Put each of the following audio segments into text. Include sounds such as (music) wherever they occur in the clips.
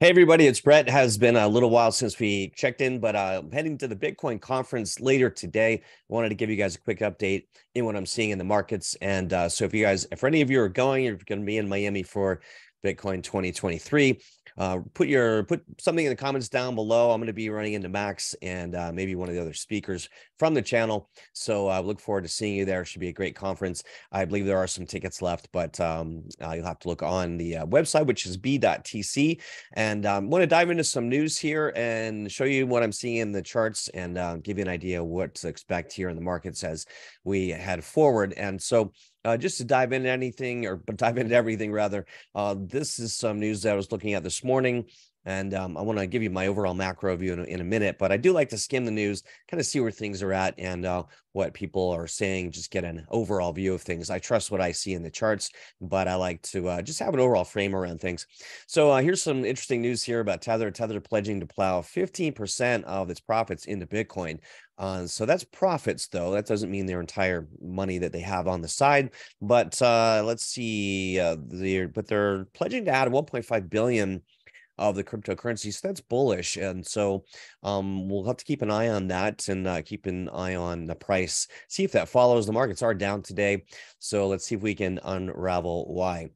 Hey everybody, it's Brett. Has been a little while since we checked in, but uh, I'm heading to the Bitcoin conference later today. Wanted to give you guys a quick update in what I'm seeing in the markets. And uh, so, if you guys, if any of you are going, you're going to be in Miami for Bitcoin 2023. Uh, put your put something in the comments down below. I'm going to be running into Max and uh, maybe one of the other speakers from the channel. So I uh, look forward to seeing you there. It should be a great conference. I believe there are some tickets left, but um, uh, you'll have to look on the uh, website, which is b.tc. And I um, want to dive into some news here and show you what I'm seeing in the charts and uh, give you an idea what to expect here in the markets as we head forward. And so uh, just to dive into anything or dive into everything rather, uh, this is some news that I was looking at this morning. And um, I want to give you my overall macro view in a, in a, minute, but I do like to skim the news, kind of see where things are at and uh, what people are saying, just get an overall view of things. I trust what I see in the charts, but I like to uh, just have an overall frame around things. So uh, here's some interesting news here about Tether. Tether pledging to plow 15% of its profits into Bitcoin. Uh, so that's profits, though. That doesn't mean their entire money that they have on the side. But uh, let's see, uh, they're but they're pledging to add 1.5 billion of the cryptocurrency. So that's bullish. And so um, we'll have to keep an eye on that and uh, keep an eye on the price, see if that follows. The markets are down today. So let's see if we can unravel why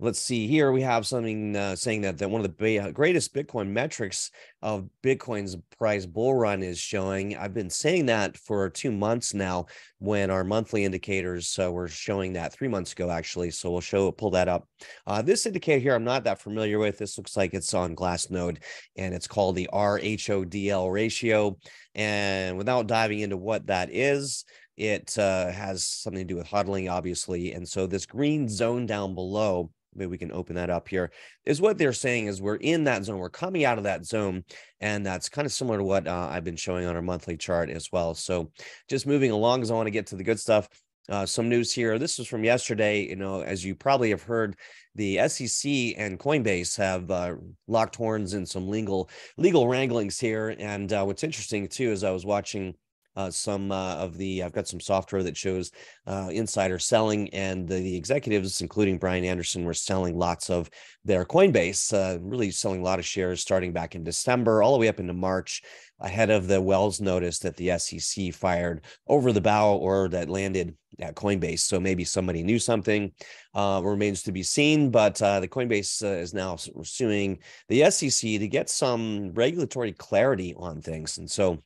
let's see here we have something uh, saying that, that one of the uh, greatest bitcoin metrics of bitcoin's price bull run is showing i've been saying that for two months now when our monthly indicators uh, were showing that three months ago actually so we'll show pull that up uh, this indicator here i'm not that familiar with this looks like it's on glassnode and it's called the rhodl ratio and without diving into what that is it uh, has something to do with hodling, obviously. And so this green zone down below, maybe we can open that up here, is what they're saying is we're in that zone. We're coming out of that zone. And that's kind of similar to what uh, I've been showing on our monthly chart as well. So just moving along as I want to get to the good stuff. Uh, some news here. This was from yesterday. You know, as you probably have heard, the SEC and Coinbase have uh, locked horns in some legal legal wranglings here. And uh, what's interesting too is I was watching uh, some uh, of the I've got some software that shows uh, insider selling, and the, the, executives, including Brian Anderson, were selling lots of their Coinbase, uh, really selling a lot of shares starting back in December, all the way up into March, ahead of the Wells notice that the SEC fired over the bow or that landed at Coinbase. So maybe somebody knew something. Uh, remains to be seen, but uh, the Coinbase is now suing the SEC to get some regulatory clarity on things, and so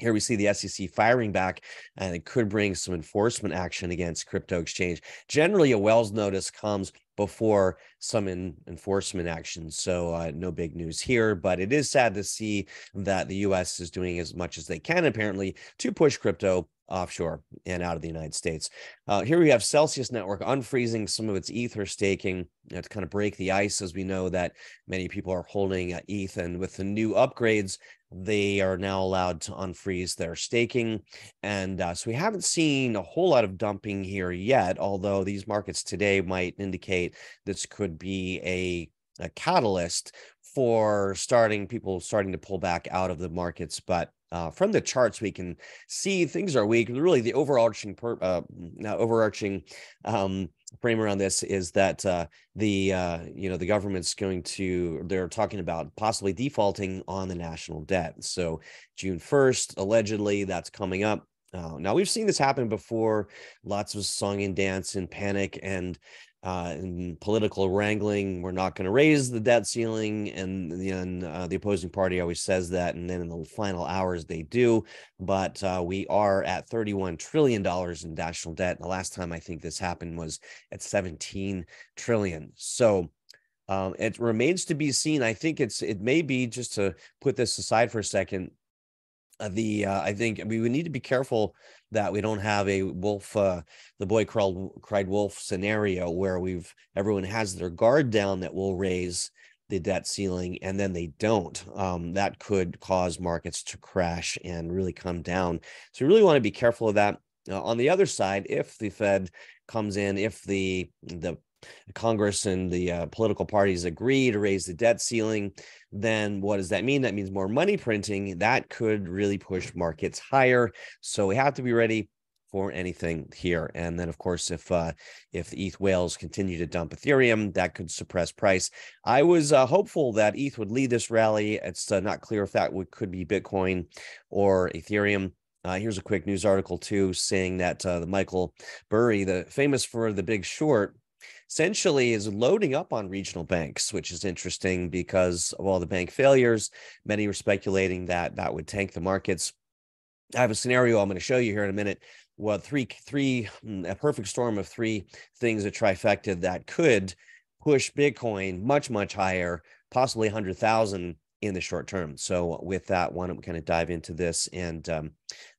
here we see the SEC firing back, and it could bring some enforcement action against crypto exchange. Generally, a Wells notice comes before some in, enforcement action. So, uh, no big news here, but it is sad to see that the US is doing as much as they can, apparently, to push crypto offshore and out of the United States. Uh, here we have Celsius Network unfreezing some of its Ether staking you know, to kind of break the ice, as we know that many people are holding uh, ETH. And with the new upgrades, they are now allowed to unfreeze their staking. And uh, so we haven't seen a whole lot of dumping here yet, although these markets today might indicate this could be a, a catalyst for starting people starting to pull back out of the markets. But uh, from the charts, we can see things are weak. Really, the overarching per, uh, overarching um, frame around this is that uh, the uh, you know the government's going to they're talking about possibly defaulting on the national debt. So June first, allegedly, that's coming up. Uh, now we've seen this happen before. Lots of song and dance and panic and uh, in political wrangling, we're not going to raise the debt ceiling, and then uh, the opposing party always says that, and then in the final hours they do. But uh, we are at 31 trillion dollars in national debt. The last time I think this happened was at 17 trillion. So. Um, it remains to be seen. I think it's it may be just to put this aside for a second. Uh, the uh, I think we need to be careful that we don't have a wolf uh, the boy cried, cried wolf scenario where we've everyone has their guard down that will raise the debt ceiling and then they don't. Um, that could cause markets to crash and really come down. So we really want to be careful of that. Uh, on the other side if the fed comes in if the the Congress and the uh, political parties agree to raise the debt ceiling, then what does that mean? That means more money printing. That could really push markets higher. So we have to be ready for anything here. And then, of course, if uh, if ETH whales continue to dump Ethereum, that could suppress price. I was uh, hopeful that ETH would lead this rally. It's uh, not clear if that would could be Bitcoin or Ethereum. Uh, here's a quick news article too, saying that uh, the Michael Burry, the famous for the Big Short, essentially is loading up on regional banks, which is interesting because of all the bank failures. Many were speculating that that would tank the markets. I have a scenario I'm going to show you here in a minute well, three, three, mm, a perfect storm of three things, a trifecta that could push Bitcoin much, much higher, possibly 100,000 in the short term. So with that, why don't we kind of dive into this and um,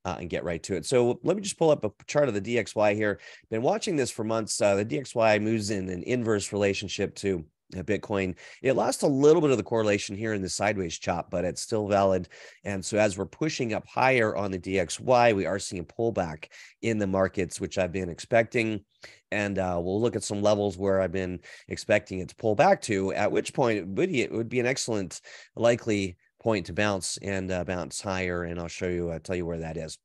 uh, and get right to it. So let me just pull up a chart of the DXY here. Been watching this for months. Uh, the DXY moves in an inverse relationship to Bitcoin. It lost a little bit of the correlation here in the sideways chop, but it's still valid. And so as we're pushing up higher on the DXY, we are seeing a pullback in the markets, which I've been expecting. And uh, we'll look at some levels where I've been expecting it to pull back to, at which point it would be, it would be an excellent likely point to bounce and uh, bounce higher. And I'll show you, uh, tell you where that is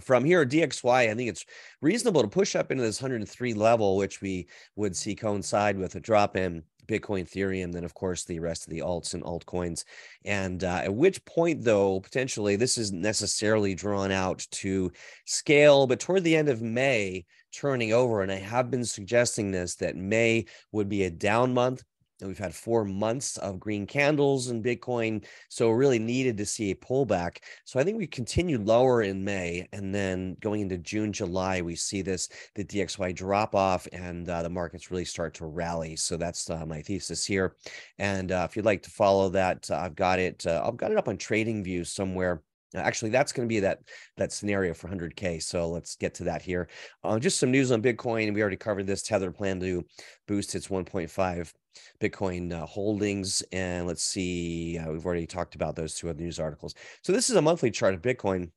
from here DXY, I think it's reasonable to push up into this 103 level, which we would see coincide with a drop in Bitcoin, Ethereum, then of course the rest of the alts and altcoins. And uh, at which point, though, potentially this isn't necessarily drawn out to scale, but toward the end of May, turning over. And I have been suggesting this that May would be a down month and we've had four months of green candles in Bitcoin. So really needed to see a pullback. So I think we continued lower in May. And then going into June, July, we see this, the DXY drop off and uh, the markets really start to rally. So that's uh, my thesis here. And uh, if you'd like to follow that, uh, I've got it. Uh, I've got it up on TradingView somewhere. Actually, that's going to be that that scenario for 100k. So let's get to that here. Uh, just some news on Bitcoin. We already covered this. Tether plan to boost its 1.5 Bitcoin uh, holdings. And let's see, uh, we've already talked about those two other news articles. So this is a monthly chart of Bitcoin.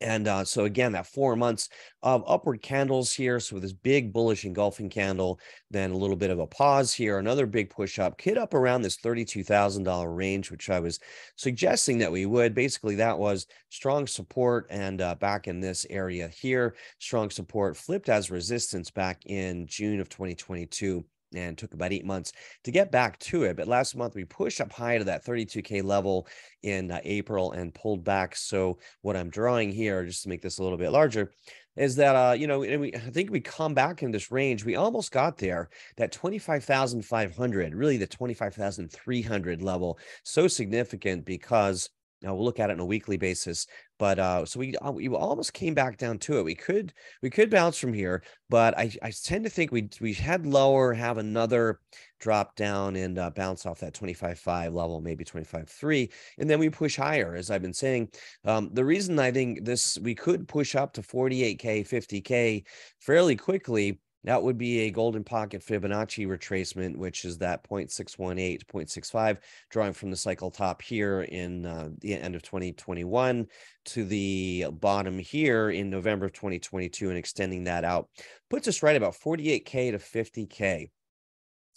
And uh, so again, that four months of upward candles here. So with this big bullish engulfing candle, then a little bit of a pause here, another big push up, hit up around this $32,000 range, which I was suggesting that we would. Basically, that was strong support and uh, back in this area here, strong support flipped as resistance back in June of 2022 and took about eight months to get back to it. But last month we pushed up high to that 32K level in uh, April and pulled back. So what I'm drawing here, just to make this a little bit larger, is that uh you know we, I think we come back in this range. We almost got there. That 25,500, really the 25,300 level, so significant because now we'll look at it on a weekly basis, but uh, so we uh, we almost came back down to it. We could we could bounce from here, but I, I tend to think we we head lower, have another drop down and uh, bounce off that 25.5 level, maybe 25.3, and then we push higher. As I've been saying, um, the reason I think this we could push up to 48k, 50k fairly quickly that would be a golden pocket Fibonacci retracement, which is that 0.618, 0.65, drawing from the cycle top here in uh, the end of 2021 to the bottom here in November of 2022 and extending that out. Puts us right about 48K to 50K.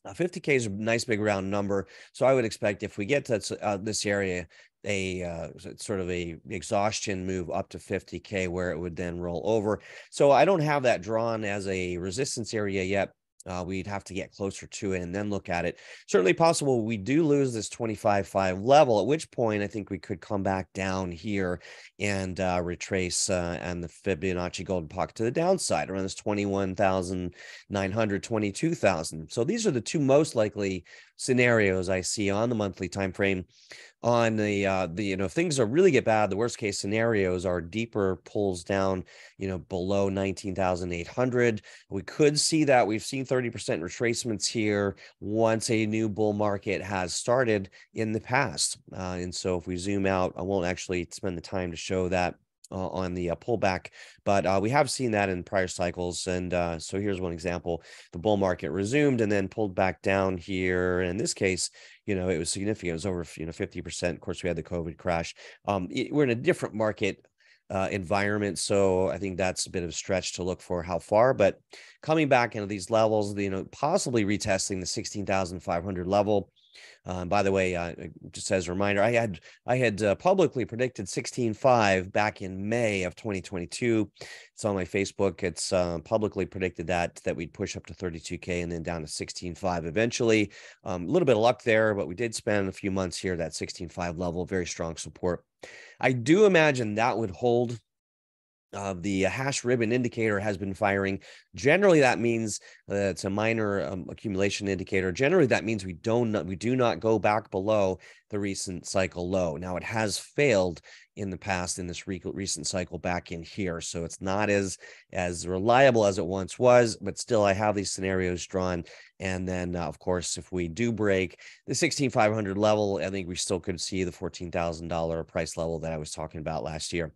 Uh, 50K is a nice big round number. So I would expect if we get to uh, this area, a uh, sort of a exhaustion move up to 50k where it would then roll over. So I don't have that drawn as a resistance area yet. Uh, we'd have to get closer to it and then look at it. Certainly possible we do lose this 25.5 level, at which point I think we could come back down here and uh, retrace uh, and the Fibonacci golden pocket to the downside around this 21,900, 22,000. So these are the two most likely scenarios I see on the monthly time frame on the uh the you know if things are really get bad the worst case scenarios are deeper pulls down you know below 19,800 we could see that we've seen 30% retracements here once a new bull market has started in the past. Uh, and so if we zoom out I won't actually spend the time to show that uh, on the uh, pullback, but uh, we have seen that in prior cycles. And uh, so here's one example: the bull market resumed and then pulled back down here. And in this case, you know, it was significant. It was over you know 50 percent. Of course, we had the COVID crash. Um, it, we're in a different market uh, environment. So I think that's a bit of a stretch to look for how far, but coming back into these levels, you know, possibly retesting the 16,500 level. Uh, by the way, uh, just as a reminder, I had I had uh, publicly predicted 16.5 back in May of 2022. It's on my Facebook. It's uh, publicly predicted that that we'd push up to 32k and then down to 16.5 eventually. Um, a little bit of luck there, but we did spend a few months here at that 16.5 level, very strong support. I do imagine that would hold uh, the hash ribbon indicator has been firing. Generally, that means uh, it's a minor um, accumulation indicator. Generally, that means we don't we do not go back below the recent cycle low. Now, it has failed in the past in this re- recent cycle back in here, so it's not as as reliable as it once was. But still, I have these scenarios drawn, and then uh, of course, if we do break the 16500 level, I think we still could see the $14,000 price level that I was talking about last year.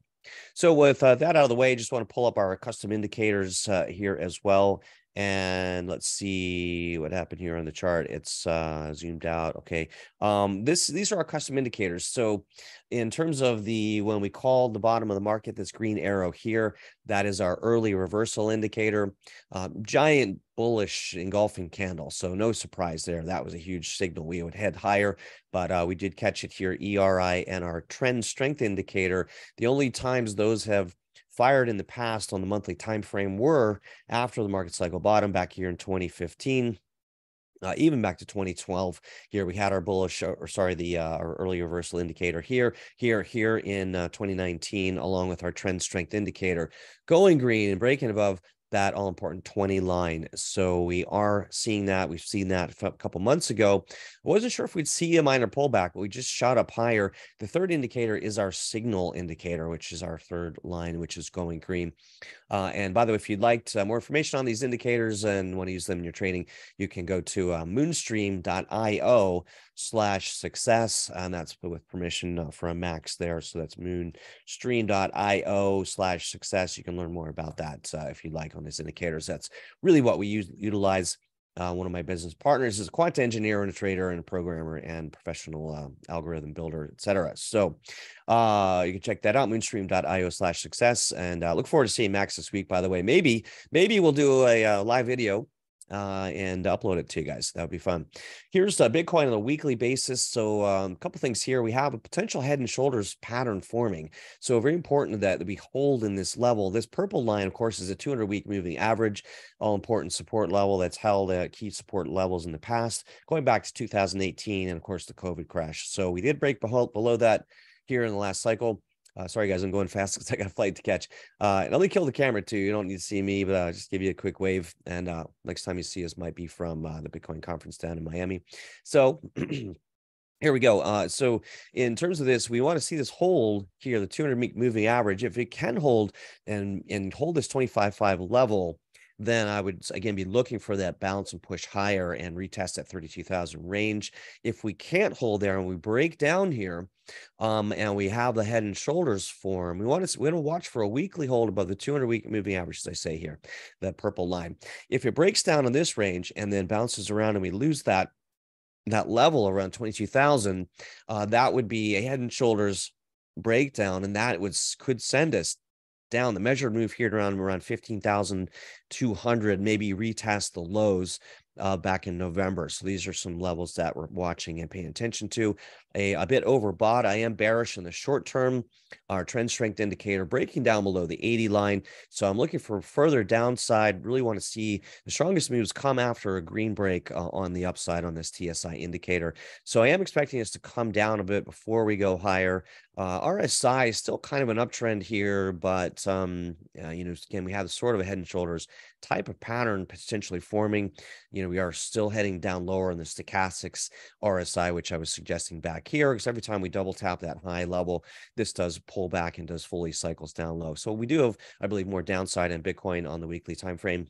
So with uh, that out of the way, I just want to pull up our custom indicators uh, here as well. And let's see what happened here on the chart. It's uh, zoomed out. Okay. Um, this these are our custom indicators. So in terms of the when we call the bottom of the market, this green arrow here, that is our early reversal indicator. Uh, giant bullish engulfing candle. So no surprise there. That was a huge signal. We would head higher, but uh, we did catch it here. ERI and our trend strength indicator. The only times those have fired in the past on the monthly time frame were after the market cycle bottom back here in 2015 uh, even back to 2012 here we had our bullish or sorry the uh, our early reversal indicator here here here in uh, 2019 along with our trend strength indicator going green and breaking above that all important 20 line. So we are seeing that. We've seen that a couple months ago. I wasn't sure if we'd see a minor pullback, but we just shot up higher. The third indicator is our signal indicator, which is our third line, which is going green. Uh, and by the way, if you'd like uh, more information on these indicators and want to use them in your trading, you can go to uh, moonstream.io slash success. And that's with permission uh, from Max there. So that's moonstream.io slash success. You can learn more about that uh, if you'd like on these indicators. That's really what we use, utilize. Uh, one of my business partners is a quant engineer and a trader and a programmer and professional uh, algorithm builder, etc. So uh, you can check that out, moonstream.io slash success. And uh, look forward to seeing Max this week, by the way. Maybe, maybe we'll do a, a uh, live video uh, and upload it to you guys. That would be fun. Here's Bitcoin on a weekly basis. So um, a couple things here. We have a potential head and shoulders pattern forming. So very important that we hold in this level. This purple line, of course, is a 200 week moving average, all important support level that's held at key support levels in the past, going back to 2018 and of course the COVID crash. So we did break below that here in the last cycle. Uh, sorry, guys, I'm going fast (laughs) because I got a flight to catch. Uh, and only kill the camera too. You don't need to see me, but I'll just give you a quick wave. And uh, next time you see us might be from uh, the Bitcoin conference down in Miami. So (clears throat) here we go. Uh, so in terms of this, we want to see this hold here, the 200 moving average. If it can hold and and hold this 25.5 level, then I would again be looking for that bounce and push higher and retest that 32,000 range. If we can't hold there and we break down here, um, and we have the head and shoulders form, we want to we want to watch for a weekly hold above the 200 week moving average, as I say here, that purple line. If it breaks down in this range and then bounces around and we lose that that level around 22,000, uh, that would be a head and shoulders breakdown, and that would could send us down. The measured move here around around 15,200, maybe retest the lows uh, back in November. So these are some levels that we're watching and paying attention to. A, a bit overbought. I am bearish in the short term. Our trend strength indicator breaking down below the 80 line. So I'm looking for further downside. Really want to see the strongest moves come after a green break uh, on the upside on this TSI indicator. So I am expecting us to come down a bit before we go higher. Uh, RSI is still kind of an uptrend here, but um, uh, you know, again, we have sort of a head and shoulders type of pattern potentially forming. You know, we are still heading down lower in the stochastics RSI, which I was suggesting back here, because every time we double tap that high level, this does pull back and does fully cycles down low. So we do have, I believe, more downside in Bitcoin on the weekly time frame.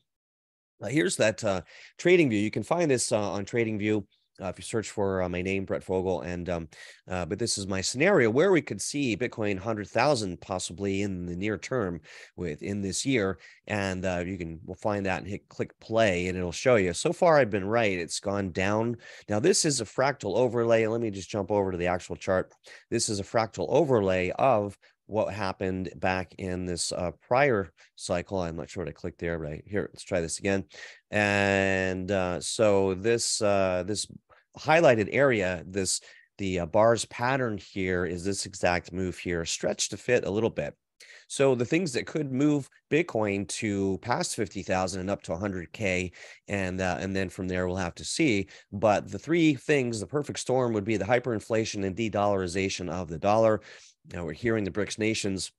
Uh, here's that uh, trading view. You can find this uh, on Trading View uh, if you search for uh, my name, Brett Fogle, and um, uh, but this is my scenario where we could see Bitcoin hundred thousand possibly in the near term within this year, and uh, you can we'll find that and hit click play, and it'll show you. So far, I've been right; it's gone down. Now this is a fractal overlay. Let me just jump over to the actual chart. This is a fractal overlay of what happened back in this uh, prior cycle. I'm not sure what I clicked there, right here. Let's try this again. And uh, so this uh, this highlighted area, this the uh, bars pattern here is this exact move here, stretched to fit a little bit. So the things that could move Bitcoin to past 50,000 and up to 100K, and uh, and then from there we'll have to see. But the three things, the perfect storm would be the hyperinflation and de-dollarization of the dollar. Now we're hearing the BRICS nations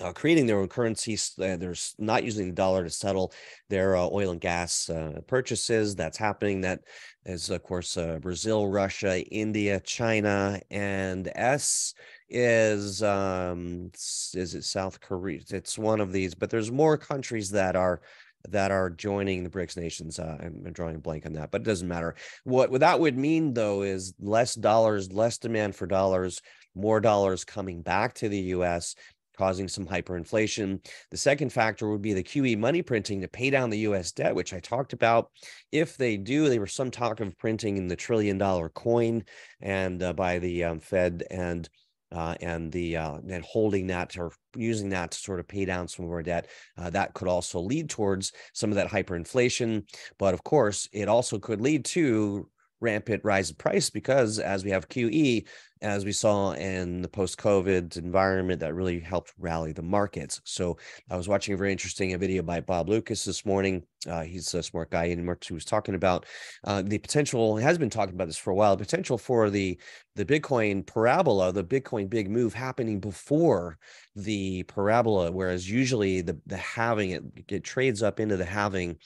uh, creating their own currencies. Uh, they're not using the dollar to settle their uh, oil and gas uh, purchases. That's happening. That is, of course, uh, Brazil, Russia, India, China, and S is um, is it South Korea? It's one of these, but there's more countries that are that are joining the BRICS nations. Uh, I'm drawing a blank on that, but it doesn't matter. What, what that would mean, though, is less dollars, less demand for dollars, more dollars coming back to the U.S causing some hyperinflation. The second factor would be the QE money printing to pay down the US debt, which I talked about. If they do, there was some talk of printing in the trillion dollar coin and uh, by the um, Fed and uh, and the uh, and holding that or using that to sort of pay down some of our debt, uh, that could also lead towards some of that hyperinflation. But of course, it also could lead to rampant rise in price because as we have QE, as we saw in the post-COVID environment, that really helped rally the markets. So I was watching a very interesting video by Bob Lucas this morning. Uh, he's a smart guy, and Mark was talking about uh, the potential. Has been talking about this for a while. Potential for the the Bitcoin parabola, the Bitcoin big move happening before the parabola, whereas usually the the halving it, it trades up into the halving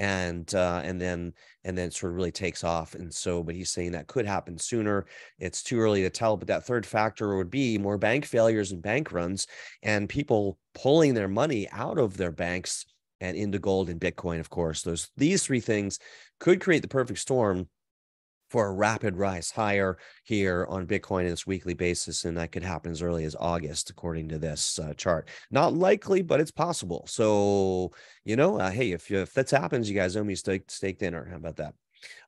and uh, and then and then sort of really takes off. And so, but he's saying that could happen sooner. It's too early to tell. But that third factor would be more bank failures and bank runs, and people pulling their money out of their banks and into gold and Bitcoin. Of course, those these three things could create the perfect storm for a rapid rise higher here on Bitcoin in this weekly basis. And that could happen as early as August, according to this uh, chart. Not likely, but it's possible. So, you know, uh, hey, if, if that happens, you guys owe me steak, steak dinner. How about that?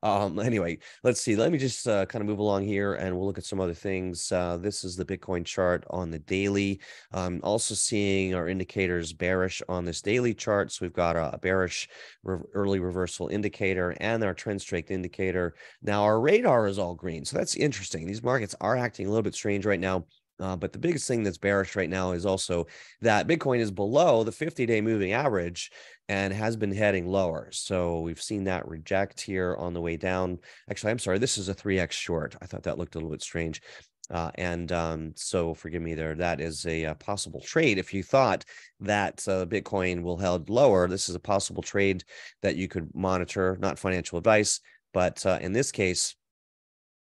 Um, (laughs) anyway, let's see. Let me just uh, kind of move along here and we'll look at some other things. Uh, this is the Bitcoin chart on the daily. Um, also seeing our indicators bearish on this daily chart. So we've got a, bearish re early reversal indicator and our trend strength indicator. Now our radar is all green. So that's interesting. These markets are acting a little bit strange right now. Uh, but the biggest thing that's bearish right now is also that Bitcoin is below the 50 day moving average and has been heading lower. So we've seen that reject here on the way down. Actually, I'm sorry, this is a 3x short. I thought that looked a little bit strange. Uh, and um, so forgive me there. That is a, a, possible trade. If you thought that uh, Bitcoin will held lower, this is a possible trade that you could monitor, not financial advice. But uh, in this case,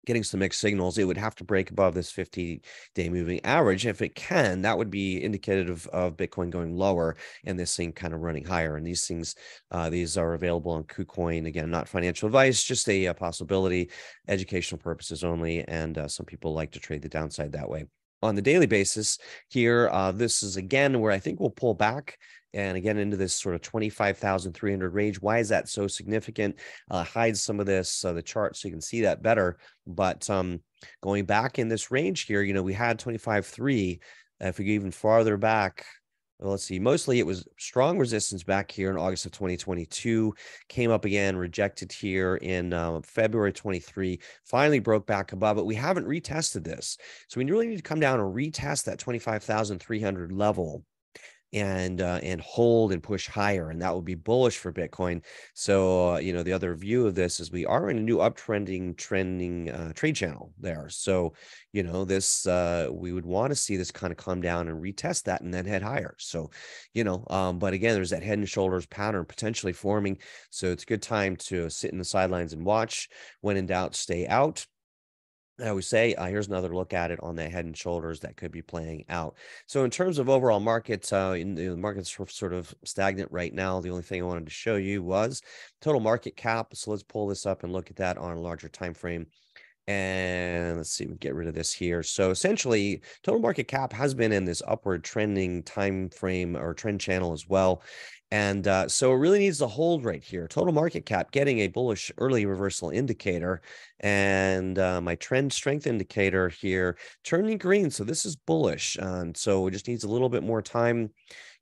getting some mixed signals, it would have to break above this 50 day moving average. If it can, that would be indicative of Bitcoin going lower and this thing kind of running higher. And these things, uh, these are available on KuCoin. Again, not financial advice, just a, a possibility, educational purposes only. And uh, some people like to trade the downside that way on the daily basis here. Uh, this is again where I think we'll pull back and again into this sort of 25,300 range. Why is that so significant? Uh, hides some of this, uh, the chart, so you can see that better. But um, going back in this range here, you know, we had 25.3. If we go even farther back, well, let's see. Mostly it was strong resistance back here in August of 2022. Came up again, rejected here in uh, February 23. Finally broke back above it. We haven't retested this, so we really need to come down and retest that 25,300 level and uh, and hold and push higher, and that would be bullish for Bitcoin. So uh, you know the other view of this is we are in a new uptrending trending uh, trade channel there. So you know this uh, we would want to see this kind of come down and retest that and then head higher. So you know, um, but again, there's that head and shoulders pattern potentially forming. So it's a good time to sit in the sidelines and watch. When in doubt, stay out. I always say, uh, here's another look at it on the head and shoulders that could be playing out. So, in terms of overall markets, uh, in the markets sort of stagnant right now. The only thing I wanted to show you was total market cap. So, let's pull this up and look at that on a larger time frame. And let's see, we get rid of this here. So essentially, total market cap has been in this upward trending time frame or trend channel as well. And uh, so it really needs to hold right here. Total market cap getting a bullish early reversal indicator. And uh, my trend strength indicator here turning green. So this is bullish. And so it just needs a little bit more time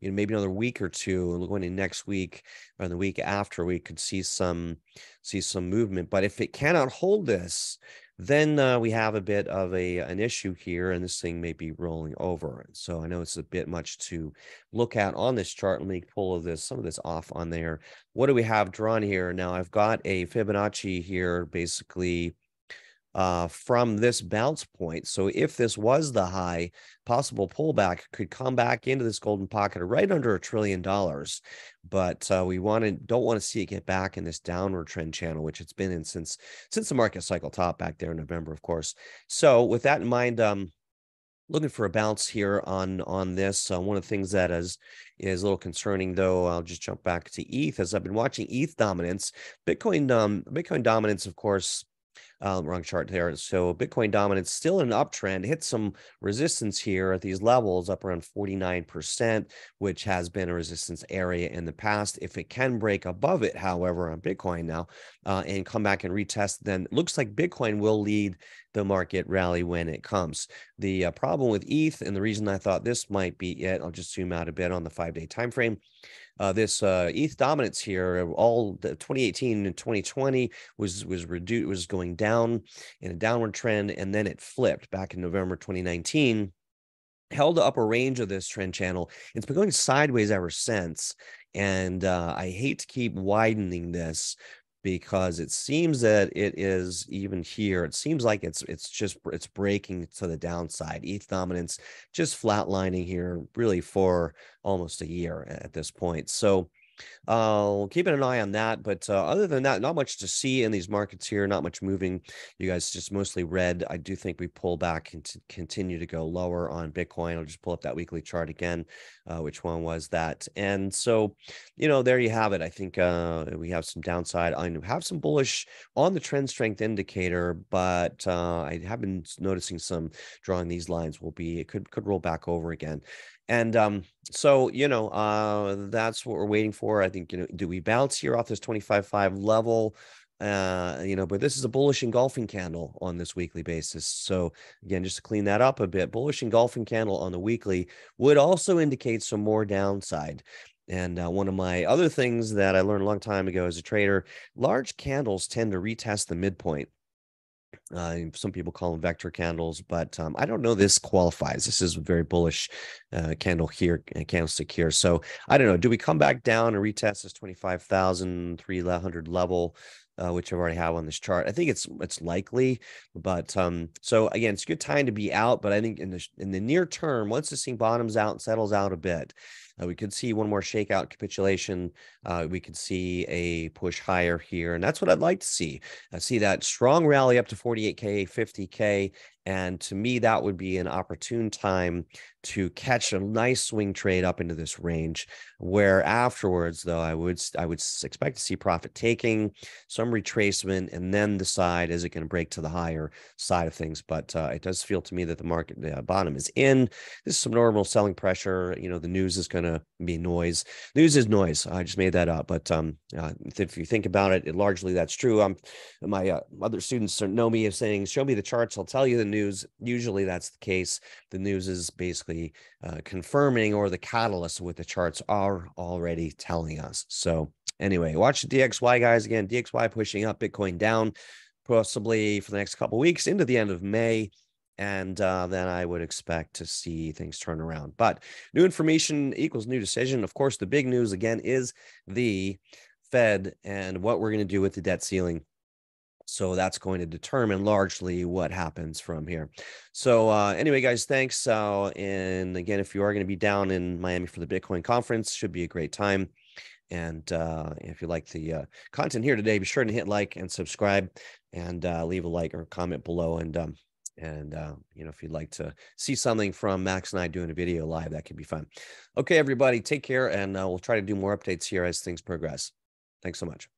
you know maybe another week or two going in next week or the week after we could see some see some movement but if it cannot hold this then uh, we have a bit of a an issue here and this thing may be rolling over so i know it's a bit much to look at on this chart. Let me pull this some of this off on there. What do we have drawn here? Now i've got a fibonacci here basically uh, from this bounce point. So if this was the high, possible pullback could come back into this golden pocket right under a trillion dollars. But uh, we want to don't want to see it get back in this downward trend channel, which it's been in since since the market cycle top back there in November, of course. So with that in mind, um, looking for a bounce here on on this uh, one of the things that is is a little concerning though i'll just jump back to eth as i've been watching eth dominance bitcoin um bitcoin dominance of course um, wrong chart there. So Bitcoin dominance still in an uptrend, hit some resistance here at these levels up around 49%, which has been a resistance area in the past. If it can break above it, however, on Bitcoin now uh, and come back and retest, then looks like Bitcoin will lead the market rally when it comes. The uh, problem with ETH and the reason I thought this might be it, I'll just zoom out a bit on the five day time frame uh, this uh, ETH dominance here, all the 2018 and 2020 was was reduced, was going down in a downward trend, and then it flipped back in November 2019 held the upper range of this trend channel. It's been going sideways ever since. And uh, I hate to keep widening this because it seems that it is even here. It seems like it's it's just it's breaking to the downside. ETH dominance just flatlining here, really for almost a year at this point. So uh, keeping an eye on that. But uh, other than that, not much to see in these markets here. Not much moving. You guys just mostly red. I do think we pull back and to continue to go lower on Bitcoin. I'll just pull up that weekly chart again. Uh, which one was that? And so, you know, there you have it. I think uh, we have some downside. I have some bullish on the trend strength indicator, but uh, I have been noticing some drawing these lines will be it could could roll back over again. And um, so, you know, uh, that's what we're waiting for. I think, you know, do we bounce here off this 25.5 level? Uh, you know, but this is a bullish engulfing candle on this weekly basis. So again, just to clean that up a bit, bullish engulfing candle on the weekly would also indicate some more downside. And uh, one of my other things that I learned a long time ago as a trader, large candles tend to retest the midpoint. Uh, some people call them vector candles, but um, I don't know this qualifies. This is a very bullish uh, candle here, uh, candlestick here. So I don't know. Do we come back down and retest this 25,300 level? Uh, which I've already have on this chart. I think it's it's likely, but um, so again, it's a good time to be out. But I think in the in the near term, once this thing bottoms out and settles out a bit, uh, we could see one more shakeout capitulation. Uh, we could see a push higher here. And that's what I'd like to see. I see that strong rally up to 48K, 50K, and to me, that would be an opportune time to catch a nice swing trade up into this range. Where afterwards, though, I would I would expect to see profit taking, some retracement, and then decide is it going to break to the higher side of things. But uh, it does feel to me that the market the bottom is in. This is some normal selling pressure. You know, the news is going to be noise. News is noise. I just made that up, but um, uh, if you think about it, it largely that's true. I'm my uh, other students know me as saying, "Show me the charts, I'll tell you the." news. Usually that's the case. The news is basically uh, confirming or the catalyst what the charts are already telling us. So anyway, watch the DXY guys again. DXY pushing up, Bitcoin down, possibly for the next couple weeks into the end of May and uh, then I would expect to see things turn around. But new information equals new decision. Of course, the big news again is the Fed and what we're going to do with the debt ceiling so that's going to determine largely what happens from here. So uh, anyway, guys, thanks. Uh, and again, if you are going to be down in Miami for the Bitcoin conference, should be a great time. And uh, if you like the uh, content here today, be sure to hit like and subscribe, and uh, leave a like or comment below. And um, and uh, you know, if you'd like to see something from Max and I doing a video live, that could be fun. Okay, everybody, take care, and we'll try to do more updates here as things progress. Thanks so much.